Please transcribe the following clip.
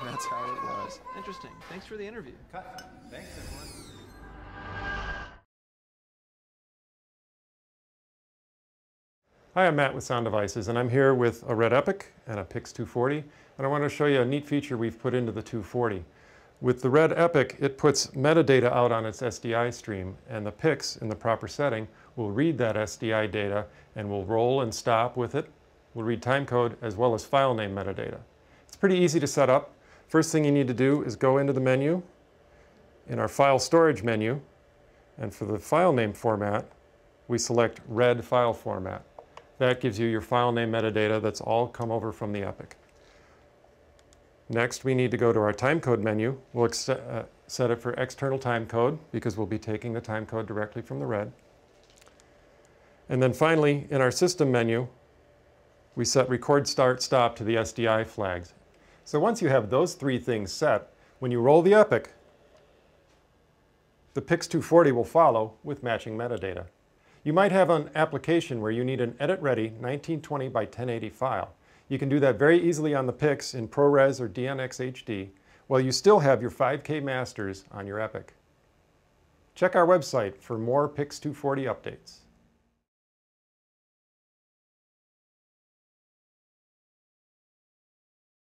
that's how it was. Interesting. Thanks for the interview. Cut. Thanks, everyone. Hi, I'm Matt with Sound Devices, and I'm here with a Red Epic and a Pix 240, and I want to show you a neat feature we've put into the 240. With the Red Epic, it puts metadata out on its SDI stream, and the Pix, in the proper setting, will read that SDI data and will roll and stop with it. We'll read timecode as well as file name metadata. It's pretty easy to set up. First thing you need to do is go into the menu, in our file storage menu, and for the file name format, we select red file format. That gives you your file name metadata that's all come over from the Epic. Next, we need to go to our timecode menu. We'll uh, set it for external timecode because we'll be taking the timecode directly from the red. And then finally, in our system menu, we set record start stop to the SDI flags. So once you have those three things set, when you roll the Epic, the Pix 240 will follow with matching metadata. You might have an application where you need an edit-ready 1920 by 1080 file. You can do that very easily on the Pix in ProRes or DNx HD, while you still have your 5K masters on your Epic. Check our website for more Pix 240 updates.